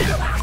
Ah!